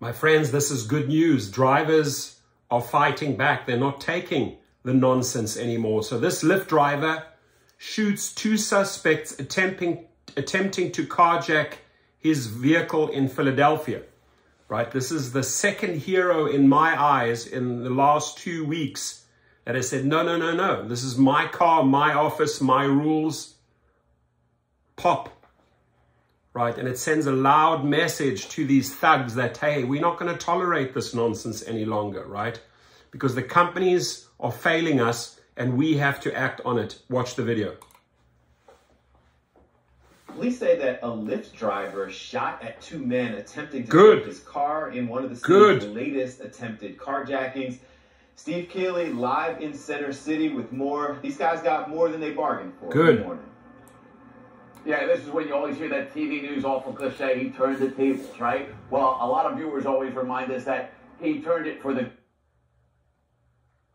My friends, this is good news. Drivers are fighting back. They're not taking the nonsense anymore. So this Lyft driver shoots two suspects attempting, attempting to carjack his vehicle in Philadelphia. Right? This is the second hero in my eyes in the last two weeks that has said, no, no, no, no. This is my car, my office, my rules. Pop. Right? And it sends a loud message to these thugs that, hey, we're not going to tolerate this nonsense any longer, right? Because the companies are failing us and we have to act on it. Watch the video. Police say that a Lyft driver shot at two men attempting to Good. take his car in one of the city's Good. latest attempted carjackings. Steve Keeley live in Center City with more. These guys got more than they bargained for. Good. Yeah, this is when you always hear that TV news awful cliche, he turned the tables, right? Well, a lot of viewers always remind us that he turned it for the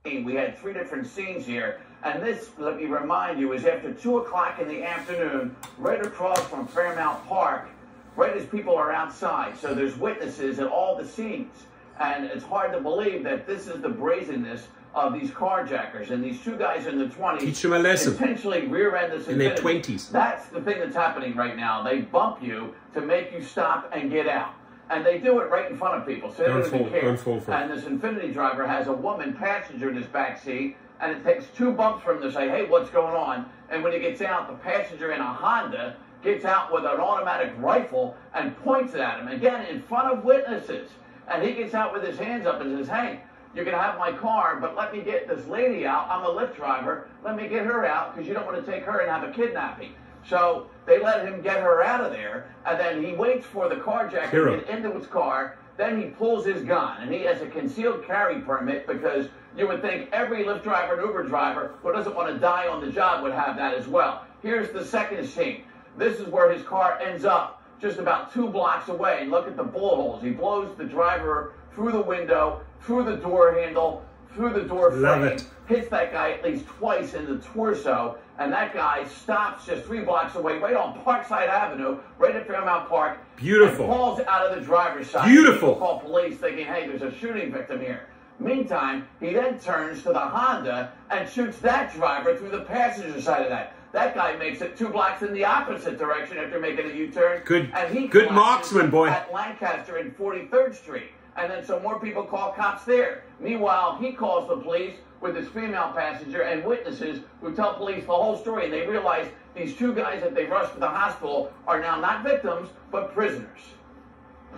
we had three different scenes here, and this, let me remind you, is after 2 o'clock in the afternoon, right across from Fairmount Park, right as people are outside. So there's witnesses at all the scenes. And it's hard to believe that this is the brazenness of these carjackers. And these two guys in the 20s Teach them a lesson. intentionally rear-end this In their 20s. That's the thing that's happening right now. They bump you to make you stop and get out. And they do it right in front of people. So they Don't don't, fall- care. don't fall for it. and this Infiniti driver has a woman passenger in his back seat, and it takes two bumps for him to say, "Hey, what's going on?" And when he gets out, the passenger in a Honda gets out with an automatic rifle and points it at him again in front of witnesses. And he gets out with his hands up and says, "Hey." You can have my car, but let me get this lady out. I'm a Lyft driver. Let me get her out because you don't want to take her and have a kidnapping. So they let him get her out of there, and then he waits for the carjacker Hero. to get into his car. Then he pulls his gun, and he has a concealed carry permit because you would think every Lyft driver and Uber driver who doesn't want to die on the job would have that as well. Here's the second scene. This is where his car ends up, just about two blocks away. Look at the bullet holes. He blows the driver through the window, through the door handle, through the door Love frame, it. hits that guy at least twice in the torso, and that guy stops just three blocks away, right on Parkside Avenue, right at Fairmount Park. Beautiful. Falls out of the driver's side. Beautiful. Call police thinking, hey, there's a shooting victim here. Meantime, he then turns to the Honda and shoots that driver through the passenger side of that. That guy makes it two blocks in the opposite direction after making a U-turn. Good- and he good marksman, boy. At Lancaster and 43rd Street. And then some more people call cops there. Meanwhile, he calls the police with his female passenger and witnesses who tell police the whole story. And they realize these two guys that they rushed to the hospital are now not victims, but prisoners.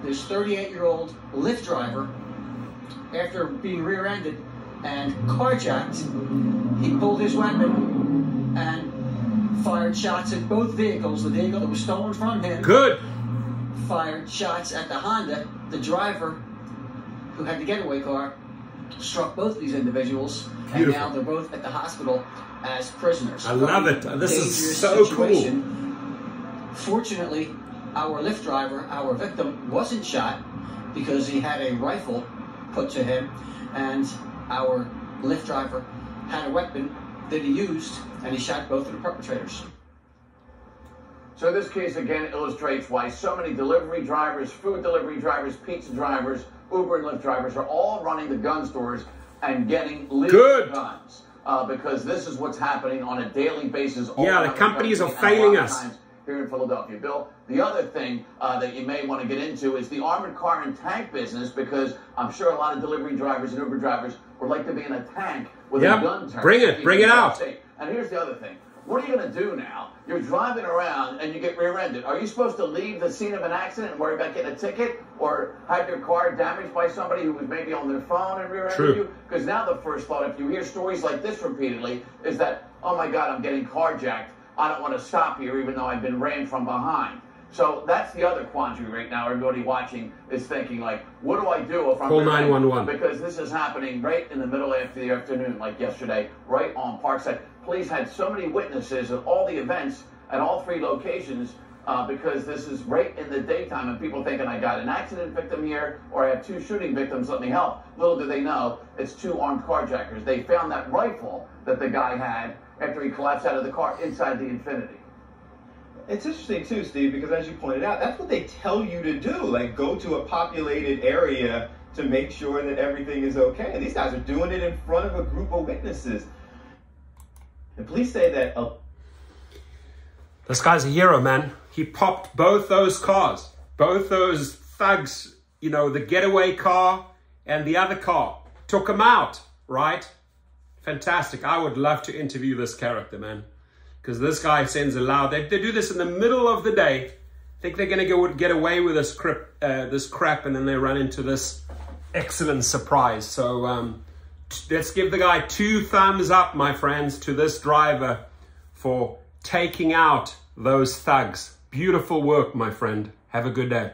this 38 year old Lyft driver, after being rear ended and carjacked, he pulled his weapon and fired shots at both vehicles. The vehicle that was stolen from him Good. fired shots at the Honda. The driver, who had the getaway car, struck both these individuals, and now they're both at the hospital as prisoners. I love it. This is so situation. Fortunately, our Lyft driver, our victim, wasn't shot because he had a rifle put to him, and our Lyft driver had a weapon that he used, and he shot both of the perpetrators. So this case again illustrates why so many delivery drivers, food delivery drivers, pizza drivers, Uber and Lyft drivers are all running the gun stores and getting legal Good. guns. Uh, because this is what's happening on a daily basis. all Yeah, the companies country are failing us. Here in Philadelphia, Bill. The other thing uh, that you may want to get into is the armored car and tank business, because I'm sure a lot of delivery drivers and Uber drivers would like to be in a tank with Yep. a gun. Bring it. Bring it out. And here's the other thing. What are you going to do now? You're driving around and you get rear-ended. Are you supposed to leave the scene of an accident and worry about getting a ticket, or have your car damaged by somebody who was maybe on their phone and rear-ended True. you? Because now the first thought, if you hear stories like this repeatedly, is that, oh my God, I'm getting carjacked. I don't want to stop here, even though I've been rammed from behind. So that's the other quandary right now. Everybody watching is thinking, like, what do I do if I'm Call 911. Because this is happening right in the middle of the afternoon, like yesterday, right on Parkside. Police had so many witnesses at all the events at all three locations uh, because this is right in the daytime, and people thinking I got an accident victim here or I have two shooting victims. Let me help. Little do they know, it's two armed carjackers. They found that rifle that the guy had after he collapsed out of the car inside the Infiniti. It's interesting too, Steve, because as you pointed out, that's what they tell you to do. Like go to a populated area to make sure that everything is okay. And these guys are doing it in front of a group of witnesses. And police say that. Uh, this guy's a hero, man. He popped both those cars, both those thugs, you know, the getaway car and the other car. Took them out, right? Fantastic. I would love to interview this character, man. Because this guy sends a loud. They, they do this in the middle of the day. Think they're going to get away with this crap, uh, this crap, and then they run into this excellent surprise. So um, let's give the guy two thumbs up, my friends, to this driver for taking out those thugs. Beautiful work, my friend. Have a good day.